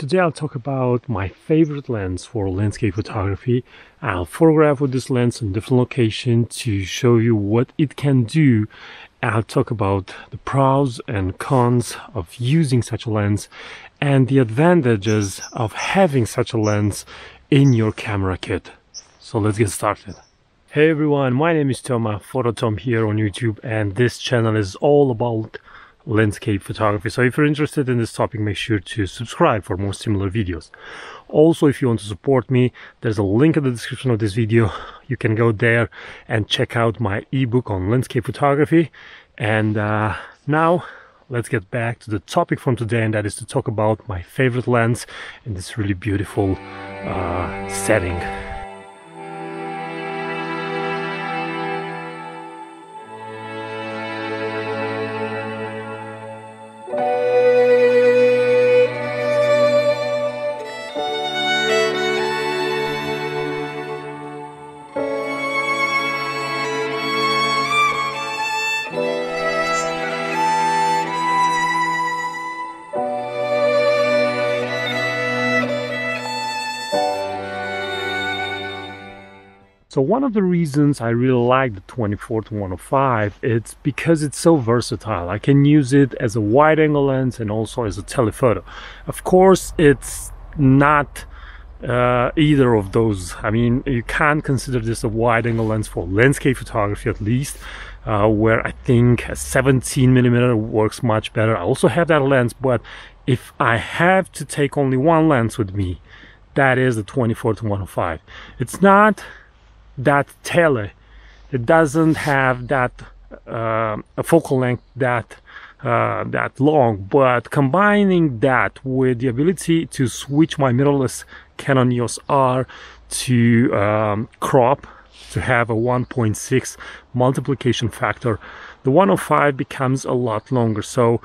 Today I'll talk about my favorite lens for landscape photography. I'll photograph with this lens in different locations to show you what it can do. I'll talk about the pros and cons of using such a lens and the advantages of having such a lens in your camera kit. So let's get started. Hey everyone, my name is Toma, Photo Tom here on YouTube and this channel is all about landscape photography. So if you're interested in this topic, make sure to subscribe for more similar videos. Also, if you want to support me, there's a link in the description of this video. You can go there and check out my ebook on landscape photography. And uh, now let's get back to the topic from today and that is to talk about my favorite lens in this really beautiful uh, setting. So one of the reasons I really like the 24 to 105 it's because it's so versatile. I can use it as a wide angle lens and also as a telephoto. Of course, it's not uh, either of those. I mean, you can't consider this a wide angle lens for landscape photography at least, uh, where I think a 17 millimeter works much better. I also have that lens, but if I have to take only one lens with me, that is the 24 to 105. It's not that tele. It doesn't have that uh, a focal length that uh, that long, but combining that with the ability to switch my mirrorless Canon EOS R to um, crop to have a 1.6 multiplication factor, the 105 becomes a lot longer. So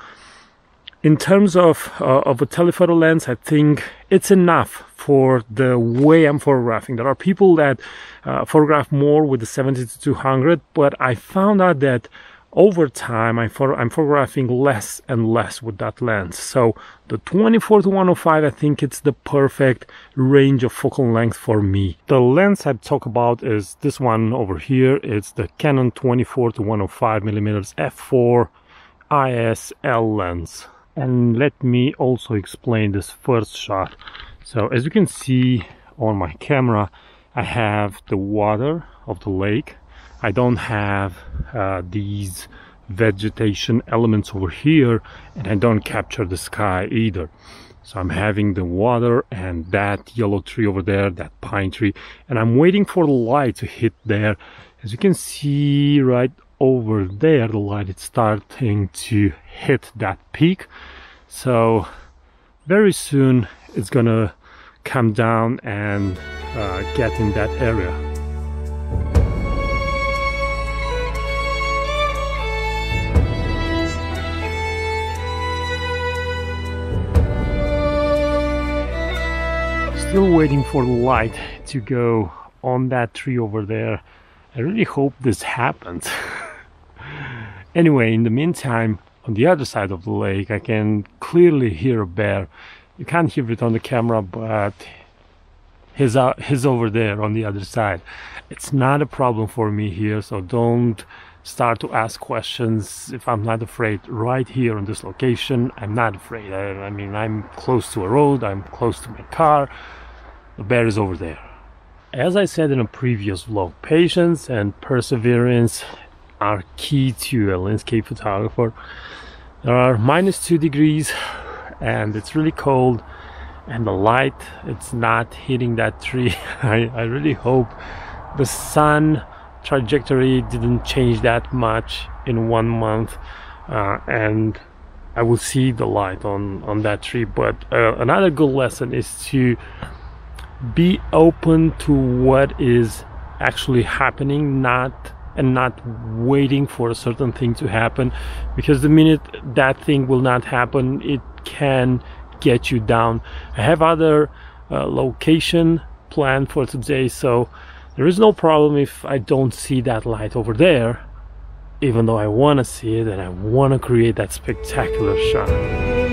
in terms of uh, of a telephoto lens, I think it's enough for the way I'm photographing. There are people that uh, photograph more with the 70 to 200, but I found out that over time I'm, I'm photographing less and less with that lens. So the 24 to 105, I think it's the perfect range of focal length for me. The lens I talk about is this one over here. It's the Canon 24 to 105 millimeters f4 IS L lens and let me also explain this first shot. So as you can see on my camera I have the water of the lake. I don't have uh, these vegetation elements over here and I don't capture the sky either. So I'm having the water and that yellow tree over there that pine tree and I'm waiting for the light to hit there. As you can see right over there the light is starting to hit that peak. So very soon it's gonna come down and uh, get in that area. Still waiting for the light to go on that tree over there. I really hope this happens. anyway, in the meantime, on the other side of the lake, I can clearly hear a bear. You can't hear it on the camera, but he's, out, he's over there on the other side. It's not a problem for me here, so don't start to ask questions if I'm not afraid. Right here on this location, I'm not afraid. I, I mean, I'm close to a road, I'm close to my car. The bear is over there. As I said in a previous vlog, patience and perseverance are key to a landscape photographer. There are minus two degrees and it's really cold and the light it's not hitting that tree. I, I really hope the sun trajectory didn't change that much in one month uh, and I will see the light on on that tree but uh, another good lesson is to be open to what is actually happening not and not waiting for a certain thing to happen because the minute that thing will not happen it can get you down. I have other uh, location planned for today so there is no problem if i don't see that light over there even though i want to see it and i want to create that spectacular shot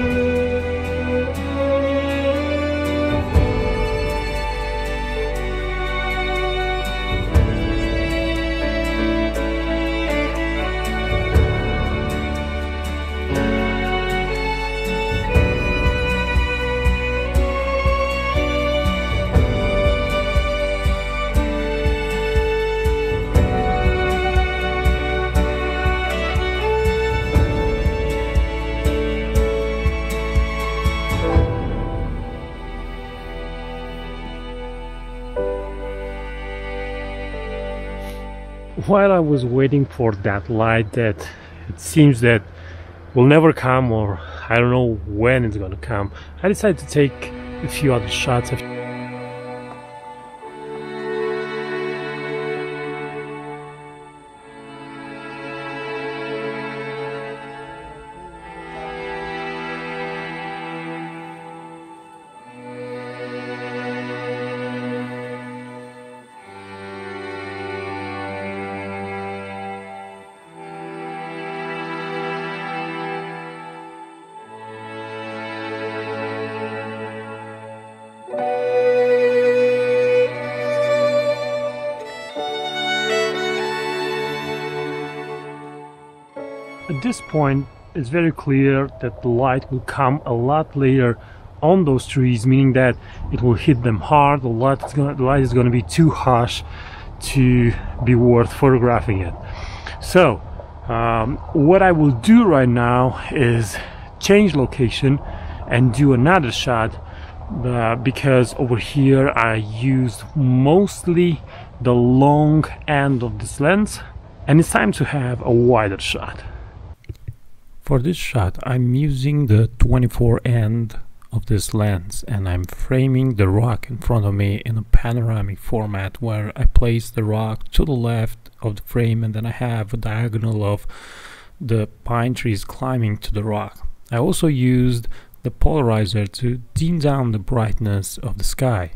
while I was waiting for that light that it seems that will never come or I don't know when it's gonna come, I decided to take a few other shots. At this point, it's very clear that the light will come a lot later on those trees, meaning that it will hit them hard. The light is gonna, the light is going to be too harsh to be worth photographing it. So, um, what I will do right now is change location and do another shot uh, because over here I used mostly the long end of this lens and it's time to have a wider shot. For this shot, I'm using the 24 end of this lens and I'm framing the rock in front of me in a panoramic format where I place the rock to the left of the frame and then I have a diagonal of the pine trees climbing to the rock. I also used the polarizer to dim down the brightness of the sky.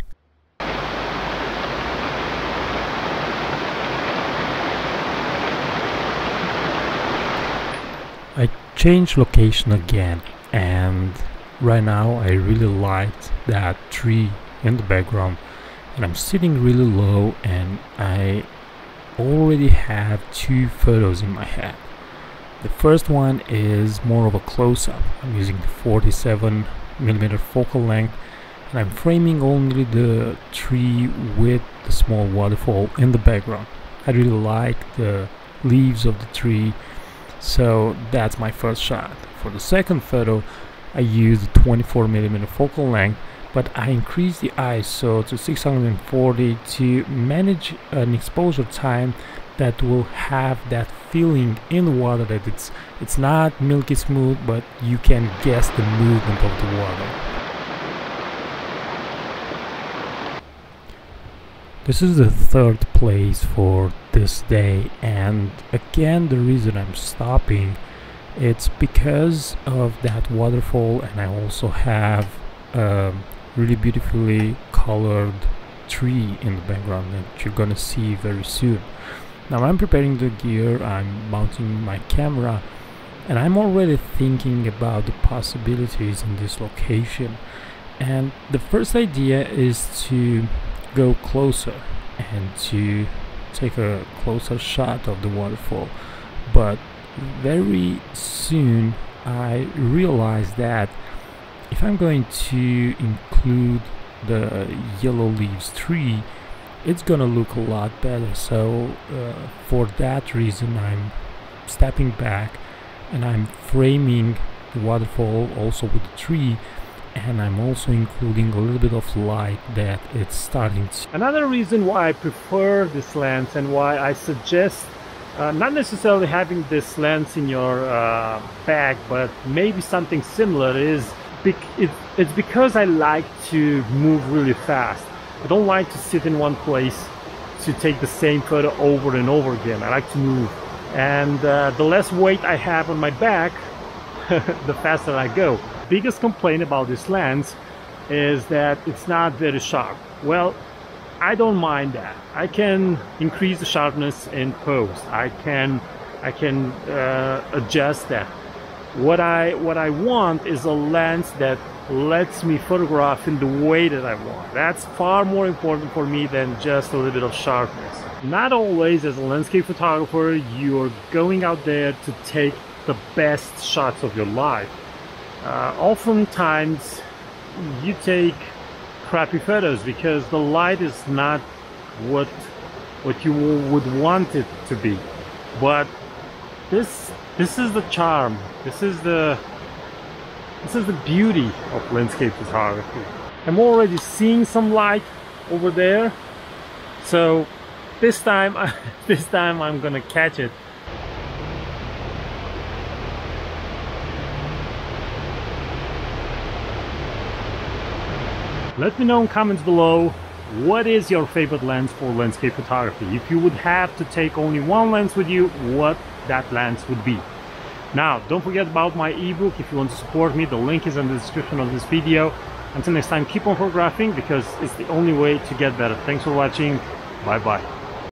I changed location again and right now I really liked that tree in the background and I'm sitting really low and I already have two photos in my head. The first one is more of a close-up. I'm using the 47 millimeter focal length and I'm framing only the tree with the small waterfall in the background. I really like the leaves of the tree so that's my first shot. For the second photo I used 24 millimeter focal length but I increased the ISO to 640 to manage an exposure time that will have that feeling in the water that it's it's not milky smooth but you can guess the movement of the water This is the third place for this day and again the reason I'm stopping it's because of that waterfall and I also have a really beautifully colored tree in the background that you're gonna see very soon. Now I'm preparing the gear, I'm mounting my camera and I'm already thinking about the possibilities in this location and the first idea is to go closer and to take a closer shot of the waterfall. But very soon I realized that if I'm going to include the yellow leaves tree it's gonna look a lot better. So uh, for that reason I'm stepping back and I'm framing the waterfall also with the tree and I'm also including a little bit of light that it's starting to. Another reason why I prefer this lens and why I suggest uh, not necessarily having this lens in your uh, bag but maybe something similar is it, it's because I like to move really fast. I don't like to sit in one place to take the same photo over and over again. I like to move and uh, the less weight I have on my back the faster I go biggest complaint about this lens is that it's not very sharp. Well, I don't mind that. I can increase the sharpness in post. I can I can uh, adjust that. What I what I want is a lens that lets me photograph in the way that I want. That's far more important for me than just a little bit of sharpness. Not always as a landscape photographer you're going out there to take the best shots of your life uh, oftentimes you take crappy photos because the light is not what what you would want it to be. But this this is the charm. This is the this is the beauty of landscape photography. I'm already seeing some light over there. So this time this time I'm gonna catch it let me know in comments below what is your favorite lens for landscape photography? If you would have to take only one lens with you what that lens would be. Now don't forget about my ebook. If you want to support me the link is in the description of this video. Until next time keep on photographing because it's the only way to get better. Thanks for watching. Bye bye